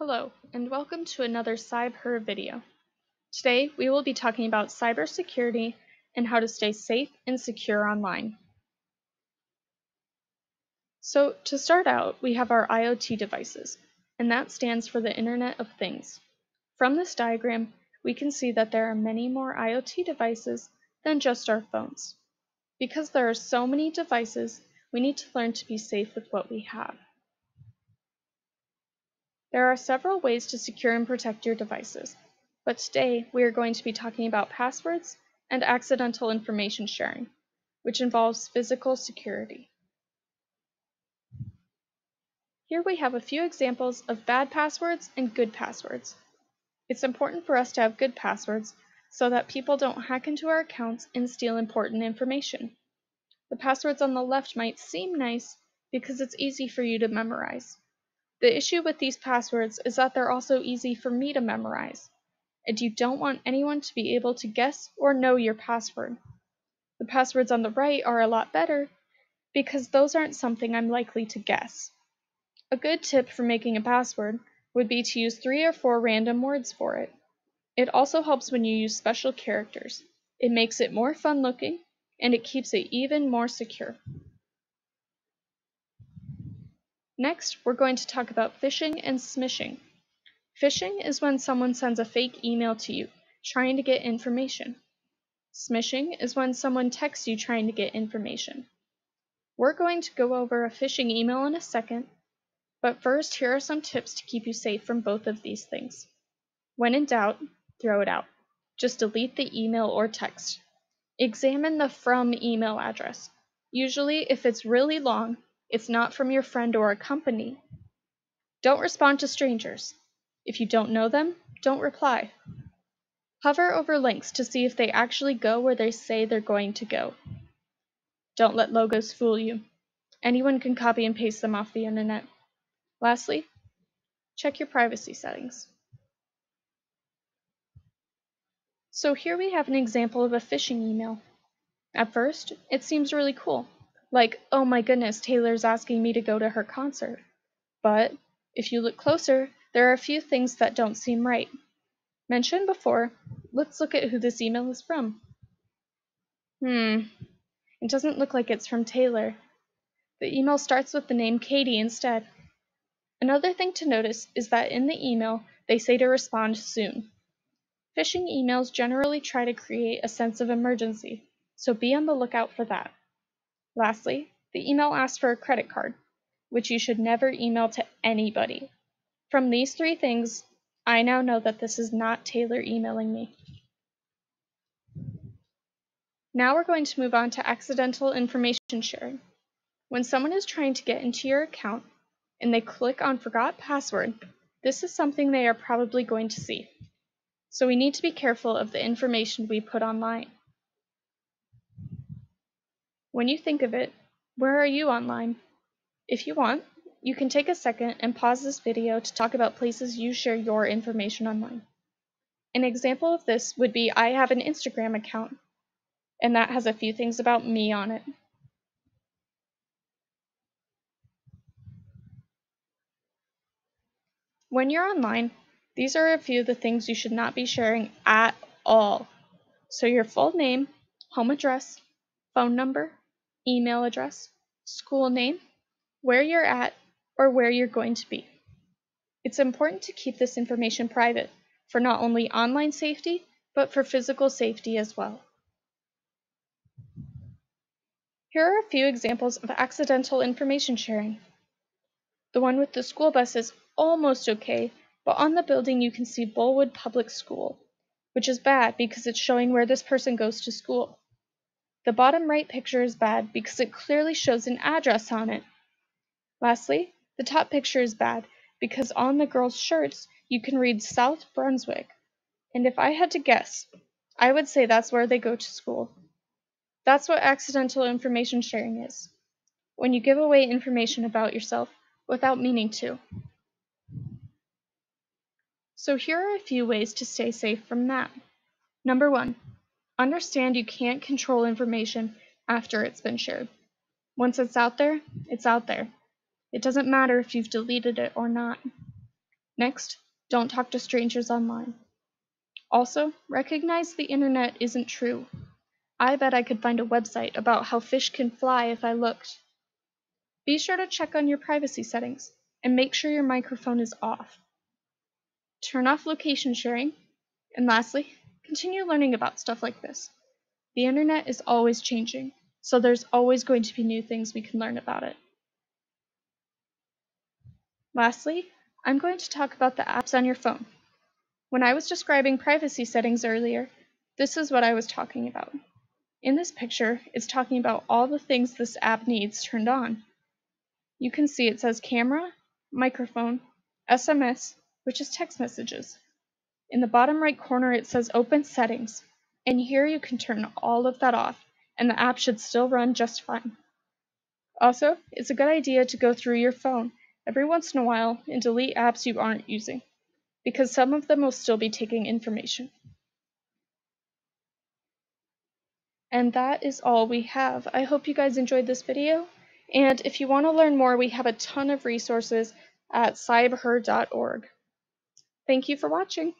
Hello, and welcome to another CybHER video. Today, we will be talking about cybersecurity and how to stay safe and secure online. So, to start out, we have our IoT devices, and that stands for the Internet of Things. From this diagram, we can see that there are many more IoT devices than just our phones. Because there are so many devices, we need to learn to be safe with what we have. There are several ways to secure and protect your devices, but today we are going to be talking about passwords and accidental information sharing, which involves physical security. Here we have a few examples of bad passwords and good passwords. It's important for us to have good passwords so that people don't hack into our accounts and steal important information. The passwords on the left might seem nice because it's easy for you to memorize. The issue with these passwords is that they're also easy for me to memorize, and you don't want anyone to be able to guess or know your password. The passwords on the right are a lot better because those aren't something I'm likely to guess. A good tip for making a password would be to use three or four random words for it. It also helps when you use special characters. It makes it more fun looking and it keeps it even more secure. Next, we're going to talk about phishing and smishing. Phishing is when someone sends a fake email to you, trying to get information. Smishing is when someone texts you trying to get information. We're going to go over a phishing email in a second, but first here are some tips to keep you safe from both of these things. When in doubt, throw it out. Just delete the email or text. Examine the from email address. Usually, if it's really long, it's not from your friend or a company. Don't respond to strangers. If you don't know them, don't reply. Hover over links to see if they actually go where they say they're going to go. Don't let logos fool you. Anyone can copy and paste them off the internet. Lastly, check your privacy settings. So here we have an example of a phishing email. At first, it seems really cool. Like, oh my goodness, Taylor's asking me to go to her concert. But, if you look closer, there are a few things that don't seem right. Mentioned before, let's look at who this email is from. Hmm, it doesn't look like it's from Taylor. The email starts with the name Katie instead. Another thing to notice is that in the email, they say to respond soon. Phishing emails generally try to create a sense of emergency, so be on the lookout for that. Lastly, the email asks for a credit card, which you should never email to anybody. From these three things, I now know that this is not Taylor emailing me. Now we're going to move on to accidental information sharing. When someone is trying to get into your account and they click on forgot password, this is something they are probably going to see. So we need to be careful of the information we put online. When you think of it, where are you online? If you want, you can take a second and pause this video to talk about places you share your information online. An example of this would be I have an Instagram account, and that has a few things about me on it. When you're online, these are a few of the things you should not be sharing at all. So your full name, home address, phone number, email address, school name, where you're at, or where you're going to be. It's important to keep this information private for not only online safety, but for physical safety as well. Here are a few examples of accidental information sharing. The one with the school bus is almost okay, but on the building you can see Bullwood Public School, which is bad because it's showing where this person goes to school. The bottom right picture is bad because it clearly shows an address on it. Lastly, the top picture is bad because on the girls' shirts you can read South Brunswick, and if I had to guess, I would say that's where they go to school. That's what accidental information sharing is. When you give away information about yourself without meaning to. So here are a few ways to stay safe from that. Number one, Understand you can't control information after it's been shared. Once it's out there, it's out there. It doesn't matter if you've deleted it or not. Next, don't talk to strangers online. Also, recognize the internet isn't true. I bet I could find a website about how fish can fly if I looked. Be sure to check on your privacy settings and make sure your microphone is off. Turn off location sharing. And lastly, continue learning about stuff like this. The internet is always changing, so there's always going to be new things we can learn about it. Lastly, I'm going to talk about the apps on your phone. When I was describing privacy settings earlier, this is what I was talking about. In this picture, it's talking about all the things this app needs turned on. You can see it says camera, microphone, SMS, which is text messages. In the bottom right corner, it says open settings, and here you can turn all of that off, and the app should still run just fine. Also, it's a good idea to go through your phone every once in a while and delete apps you aren't using because some of them will still be taking information. And that is all we have. I hope you guys enjoyed this video. And if you want to learn more, we have a ton of resources at cyber.org. Thank you for watching.